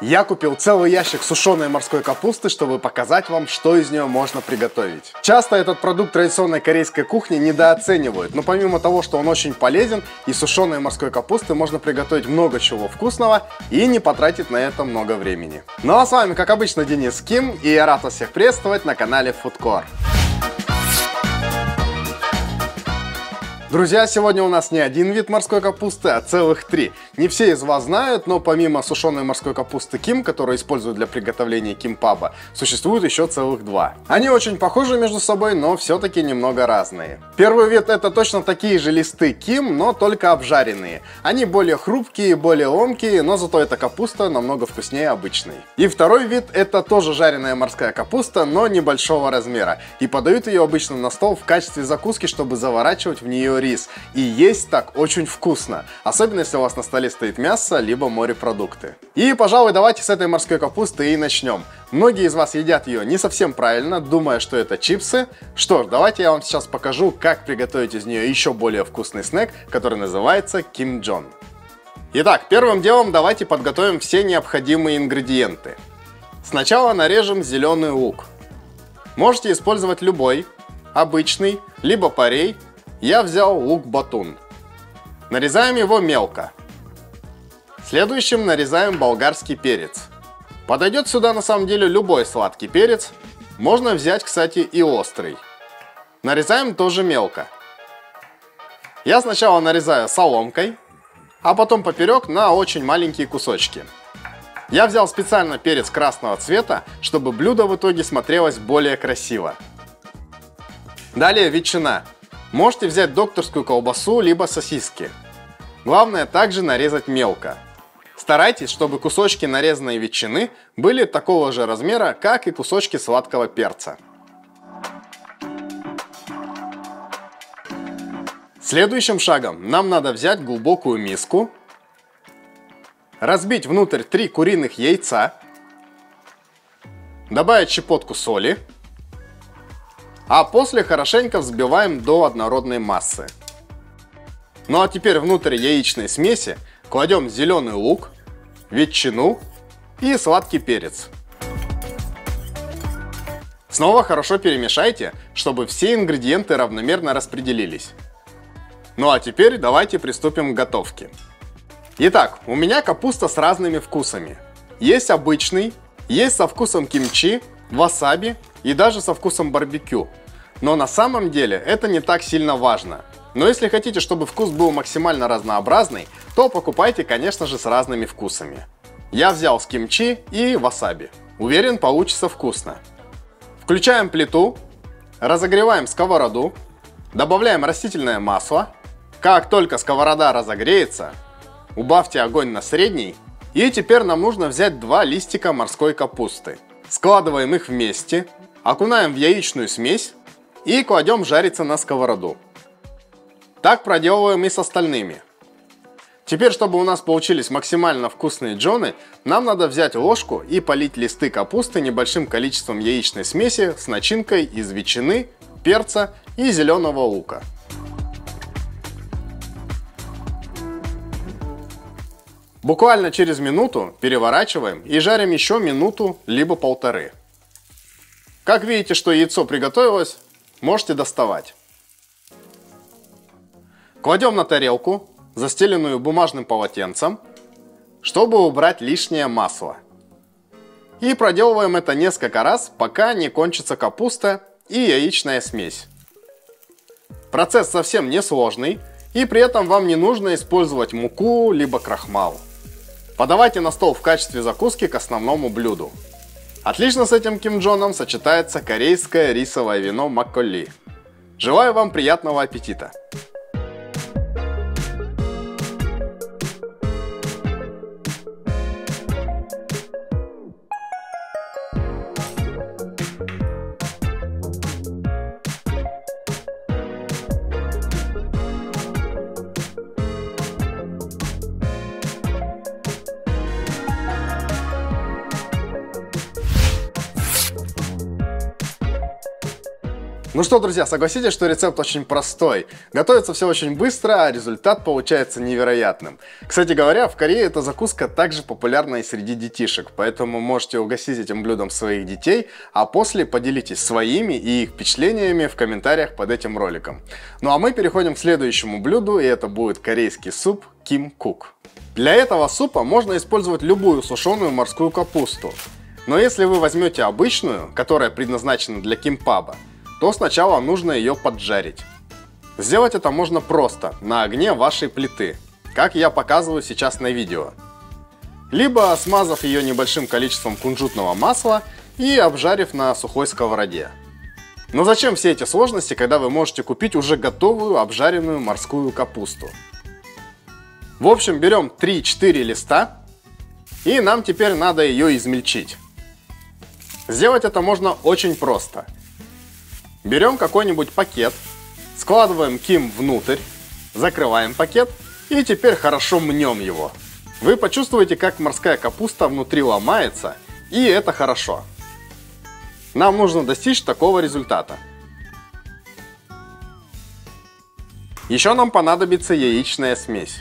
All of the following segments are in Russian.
Я купил целый ящик сушеной морской капусты, чтобы показать вам, что из нее можно приготовить. Часто этот продукт традиционной корейской кухни недооценивают, но помимо того, что он очень полезен, из сушеной морской капусты можно приготовить много чего вкусного и не потратить на это много времени. Ну а с вами, как обычно, Денис Ким, и я рад вас всех приветствовать на канале Foodcore. Друзья, сегодня у нас не один вид морской капусты, а целых три. Не все из вас знают, но помимо сушеной морской капусты ким, которую используют для приготовления кимпаба, существует еще целых два. Они очень похожи между собой, но все-таки немного разные. Первый вид это точно такие же листы ким, но только обжаренные. Они более хрупкие, более ломкие, но зато эта капуста намного вкуснее обычной. И второй вид это тоже жареная морская капуста, но небольшого размера. И подают ее обычно на стол в качестве закуски, чтобы заворачивать в нее рис. И есть так очень вкусно. Особенно, если у вас на столе стоит мясо, либо морепродукты. И, пожалуй, давайте с этой морской капусты и начнем. Многие из вас едят ее не совсем правильно, думая, что это чипсы. Что ж, давайте я вам сейчас покажу, как приготовить из нее еще более вкусный снэк, который называется кимджон. Итак, первым делом давайте подготовим все необходимые ингредиенты. Сначала нарежем зеленый лук. Можете использовать любой, обычный, либо парей, я взял лук-батун. Нарезаем его мелко. Следующим нарезаем болгарский перец. Подойдет сюда на самом деле любой сладкий перец. Можно взять, кстати, и острый. Нарезаем тоже мелко. Я сначала нарезаю соломкой, а потом поперек на очень маленькие кусочки. Я взял специально перец красного цвета, чтобы блюдо в итоге смотрелось более красиво. Далее ветчина. Можете взять докторскую колбасу, либо сосиски. Главное также нарезать мелко. Старайтесь, чтобы кусочки нарезанной ветчины были такого же размера, как и кусочки сладкого перца. Следующим шагом нам надо взять глубокую миску, разбить внутрь 3 куриных яйца, добавить щепотку соли, а после хорошенько взбиваем до однородной массы. Ну а теперь внутрь яичной смеси кладем зеленый лук, ветчину и сладкий перец. Снова хорошо перемешайте, чтобы все ингредиенты равномерно распределились. Ну а теперь давайте приступим к готовке. Итак, у меня капуста с разными вкусами. Есть обычный, есть со вкусом кимчи, васаби и даже со вкусом барбекю. Но на самом деле это не так сильно важно. Но если хотите, чтобы вкус был максимально разнообразный, то покупайте, конечно же, с разными вкусами. Я взял с кимчи и васаби. Уверен, получится вкусно. Включаем плиту, разогреваем сковороду, добавляем растительное масло. Как только сковорода разогреется, убавьте огонь на средний. И теперь нам нужно взять два листика морской капусты. Складываем их вместе, окунаем в яичную смесь и кладем жариться на сковороду. Так проделываем и с остальными. Теперь, чтобы у нас получились максимально вкусные джоны, нам надо взять ложку и полить листы капусты небольшим количеством яичной смеси с начинкой из ветчины, перца и зеленого лука. Буквально через минуту переворачиваем и жарим еще минуту либо полторы. Как видите, что яйцо приготовилось, можете доставать. Кладем на тарелку, застеленную бумажным полотенцем, чтобы убрать лишнее масло. И проделываем это несколько раз, пока не кончится капуста и яичная смесь. Процесс совсем не сложный, и при этом вам не нужно использовать муку либо крахмал. Подавайте на стол в качестве закуски к основному блюду. Отлично с этим кимджоном сочетается корейское рисовое вино макколи. Желаю вам приятного аппетита! Ну что, друзья, согласитесь, что рецепт очень простой. Готовится все очень быстро, а результат получается невероятным. Кстати говоря, в Корее эта закуска также популярна и среди детишек, поэтому можете угостить этим блюдом своих детей, а после поделитесь своими и их впечатлениями в комментариях под этим роликом. Ну а мы переходим к следующему блюду, и это будет корейский суп Ким Кук. Для этого супа можно использовать любую сушеную морскую капусту. Но если вы возьмете обычную, которая предназначена для кимпаба, то сначала нужно ее поджарить. Сделать это можно просто, на огне вашей плиты, как я показываю сейчас на видео. Либо смазав ее небольшим количеством кунжутного масла и обжарив на сухой сковороде. Но зачем все эти сложности, когда вы можете купить уже готовую обжаренную морскую капусту? В общем, берем 3-4 листа, и нам теперь надо ее измельчить. Сделать это можно очень просто – Берем какой-нибудь пакет, складываем ким внутрь, закрываем пакет и теперь хорошо мнем его. Вы почувствуете, как морская капуста внутри ломается, и это хорошо. Нам нужно достичь такого результата. Еще нам понадобится яичная смесь.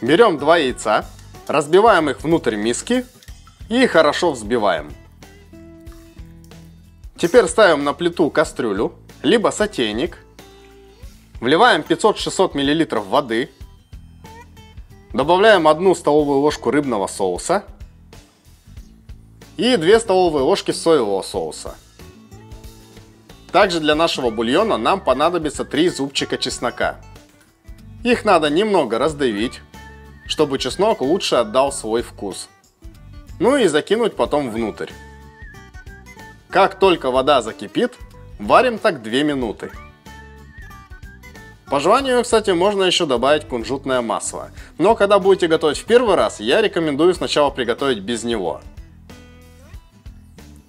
Берем два яйца, разбиваем их внутрь миски и хорошо взбиваем. Теперь ставим на плиту кастрюлю, либо сотейник. Вливаем 500-600 мл воды. Добавляем 1 столовую ложку рыбного соуса. И 2 столовые ложки соевого соуса. Также для нашего бульона нам понадобится 3 зубчика чеснока. Их надо немного раздавить, чтобы чеснок лучше отдал свой вкус. Ну и закинуть потом внутрь. Как только вода закипит, варим так 2 минуты. По желанию, кстати, можно еще добавить кунжутное масло. Но когда будете готовить в первый раз, я рекомендую сначала приготовить без него.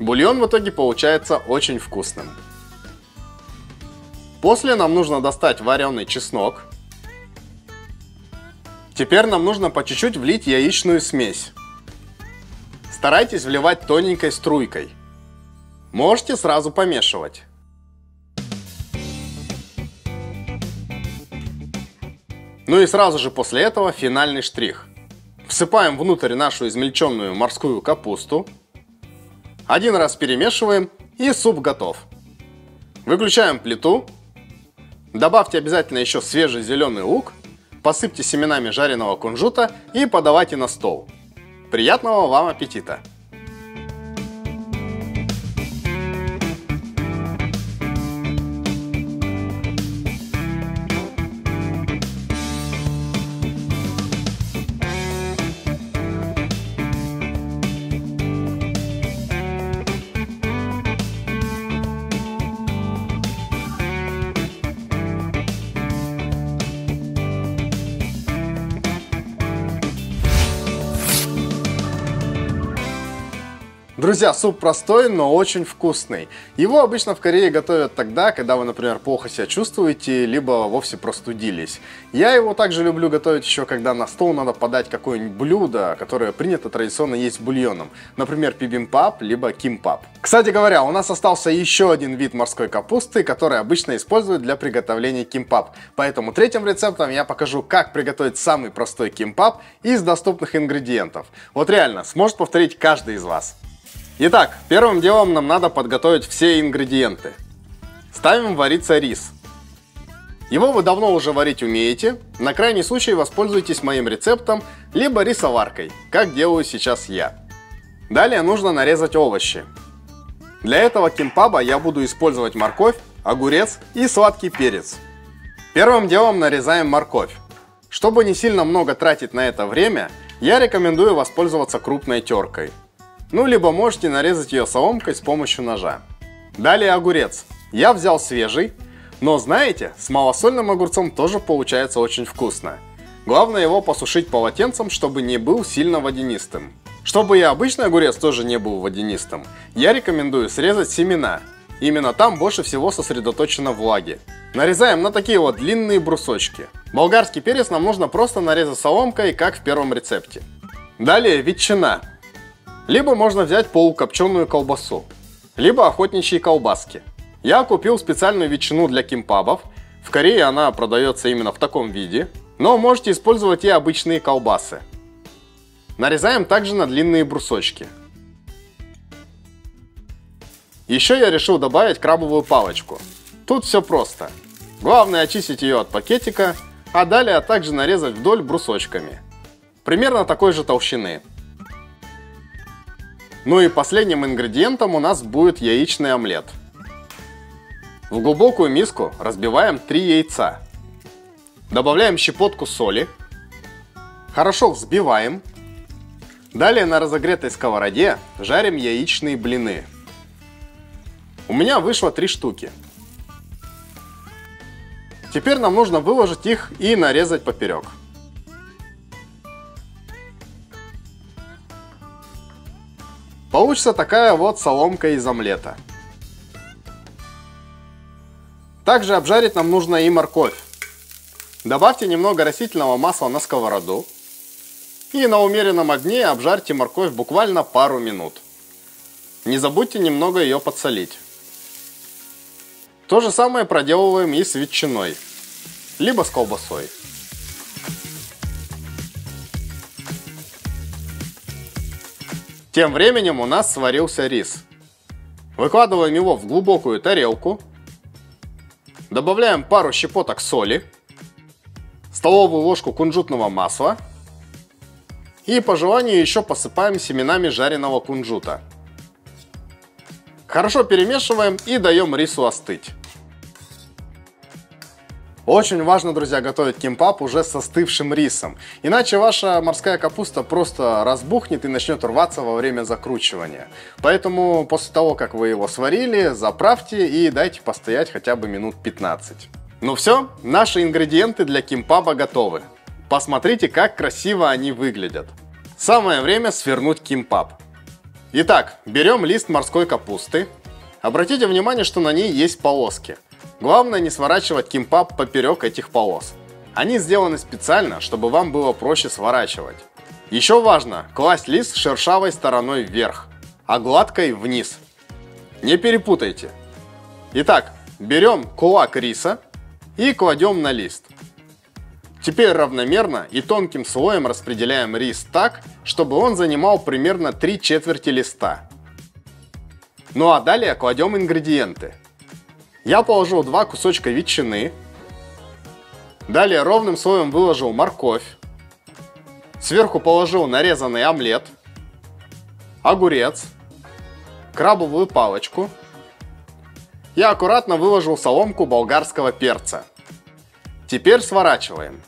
Бульон в итоге получается очень вкусным. После нам нужно достать вареный чеснок. Теперь нам нужно по чуть-чуть влить яичную смесь. Старайтесь вливать тоненькой струйкой – Можете сразу помешивать. Ну и сразу же после этого финальный штрих. Всыпаем внутрь нашу измельченную морскую капусту. Один раз перемешиваем и суп готов. Выключаем плиту. Добавьте обязательно еще свежий зеленый лук. Посыпьте семенами жареного кунжута и подавайте на стол. Приятного вам аппетита! Друзья, суп простой, но очень вкусный. Его обычно в Корее готовят тогда, когда вы, например, плохо себя чувствуете, либо вовсе простудились. Я его также люблю готовить еще, когда на стол надо подать какое-нибудь блюдо, которое принято традиционно есть бульоном. Например, пибимпап, либо кимпап. Кстати говоря, у нас остался еще один вид морской капусты, который обычно используют для приготовления кимпап. Поэтому третьим рецептом я покажу, как приготовить самый простой кимпап из доступных ингредиентов. Вот реально, сможет повторить каждый из вас. Итак, первым делом нам надо подготовить все ингредиенты. Ставим вариться рис. Его вы давно уже варить умеете, на крайний случай воспользуйтесь моим рецептом, либо рисоваркой, как делаю сейчас я. Далее нужно нарезать овощи. Для этого кимпаба я буду использовать морковь, огурец и сладкий перец. Первым делом нарезаем морковь. Чтобы не сильно много тратить на это время, я рекомендую воспользоваться крупной теркой. Ну, либо можете нарезать ее соломкой с помощью ножа. Далее огурец. Я взял свежий, но знаете, с малосольным огурцом тоже получается очень вкусно. Главное его посушить полотенцем, чтобы не был сильно водянистым. Чтобы и обычный огурец тоже не был водянистым, я рекомендую срезать семена. Именно там больше всего сосредоточено влаги. Нарезаем на такие вот длинные брусочки. Болгарский перец нам нужно просто нарезать соломкой, как в первом рецепте. Далее ветчина. Либо можно взять полукопченую колбасу, либо охотничьи колбаски. Я купил специальную ветчину для кимпабов. В Корее она продается именно в таком виде. Но можете использовать и обычные колбасы. Нарезаем также на длинные брусочки. Еще я решил добавить крабовую палочку. Тут все просто. Главное очистить ее от пакетика, а далее также нарезать вдоль брусочками. Примерно такой же толщины. Ну и последним ингредиентом у нас будет яичный омлет. В глубокую миску разбиваем 3 яйца. Добавляем щепотку соли. Хорошо взбиваем. Далее на разогретой сковороде жарим яичные блины. У меня вышло 3 штуки. Теперь нам нужно выложить их и нарезать поперек. Получится такая вот соломка из омлета. Также обжарить нам нужно и морковь. Добавьте немного растительного масла на сковороду. И на умеренном огне обжарьте морковь буквально пару минут. Не забудьте немного ее подсолить. То же самое проделываем и с ветчиной, либо с колбасой. Тем временем у нас сварился рис. Выкладываем его в глубокую тарелку. Добавляем пару щепоток соли, столовую ложку кунжутного масла и по желанию еще посыпаем семенами жареного кунжута. Хорошо перемешиваем и даем рису остыть. Очень важно, друзья, готовить кимпап уже с остывшим рисом. Иначе ваша морская капуста просто разбухнет и начнет рваться во время закручивания. Поэтому после того, как вы его сварили, заправьте и дайте постоять хотя бы минут 15. Ну все, наши ингредиенты для кимпаба готовы. Посмотрите, как красиво они выглядят. Самое время свернуть кимпап. Итак, берем лист морской капусты. Обратите внимание, что на ней есть полоски – Главное не сворачивать кимпап поперек этих полос. Они сделаны специально, чтобы вам было проще сворачивать. Еще важно класть лист шершавой стороной вверх, а гладкой вниз. Не перепутайте. Итак, берем кулак риса и кладем на лист. Теперь равномерно и тонким слоем распределяем рис так, чтобы он занимал примерно 3 четверти листа. Ну а далее кладем ингредиенты. Я положил два кусочка ветчины. Далее ровным слоем выложил морковь. Сверху положил нарезанный омлет, огурец, крабовую палочку. Я аккуратно выложил соломку болгарского перца. Теперь сворачиваем.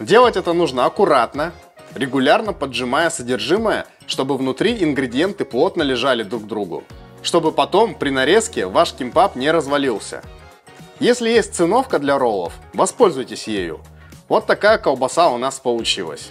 Делать это нужно аккуратно, регулярно поджимая содержимое, чтобы внутри ингредиенты плотно лежали друг к другу чтобы потом при нарезке ваш кимпап не развалился. Если есть циновка для роллов, воспользуйтесь ею. Вот такая колбаса у нас получилась.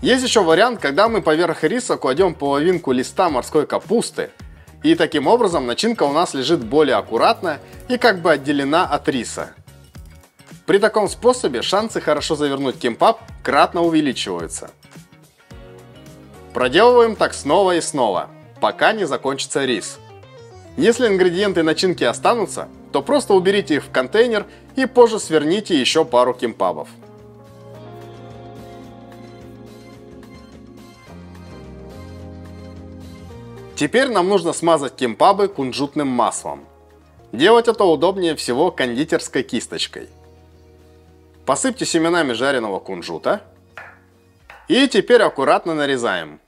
Есть еще вариант, когда мы поверх риса кладем половинку листа морской капусты, и таким образом начинка у нас лежит более аккуратно и как бы отделена от риса. При таком способе шансы хорошо завернуть кимпап кратно увеличиваются. Проделываем так снова и снова пока не закончится рис. Если ингредиенты начинки останутся, то просто уберите их в контейнер и позже сверните еще пару кимпабов. Теперь нам нужно смазать кимпабы кунжутным маслом. Делать это удобнее всего кондитерской кисточкой. Посыпьте семенами жареного кунжута. И теперь аккуратно нарезаем.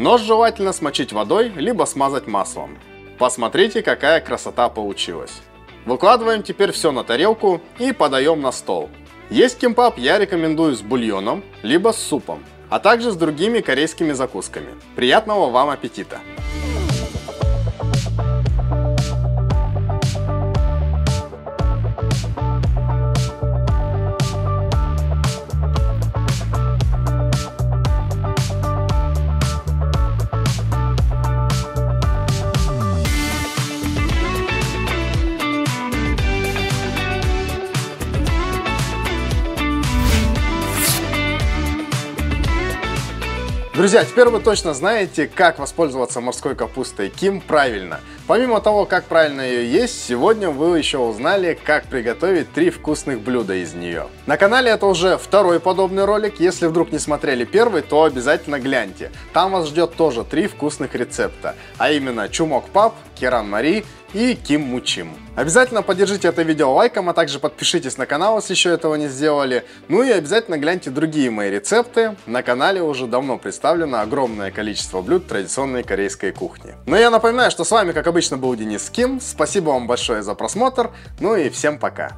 Нож желательно смочить водой, либо смазать маслом. Посмотрите, какая красота получилась. Выкладываем теперь все на тарелку и подаем на стол. Есть кимпап я рекомендую с бульоном, либо с супом, а также с другими корейскими закусками. Приятного вам аппетита! Друзья, теперь вы точно знаете, как воспользоваться морской капустой Ким правильно. Помимо того, как правильно ее есть, сегодня вы еще узнали, как приготовить три вкусных блюда из нее. На канале это уже второй подобный ролик. Если вдруг не смотрели первый, то обязательно гляньте. Там вас ждет тоже три вкусных рецепта. А именно Чумок Пап, Керан Мари и Ким Мучим. Обязательно поддержите это видео лайком, а также подпишитесь на канал, если еще этого не сделали. Ну и обязательно гляньте другие мои рецепты. На канале уже давно представлено огромное количество блюд традиционной корейской кухни. Но я напоминаю, что с вами, как обычно, был Денис Ким. Спасибо вам большое за просмотр. Ну и всем пока.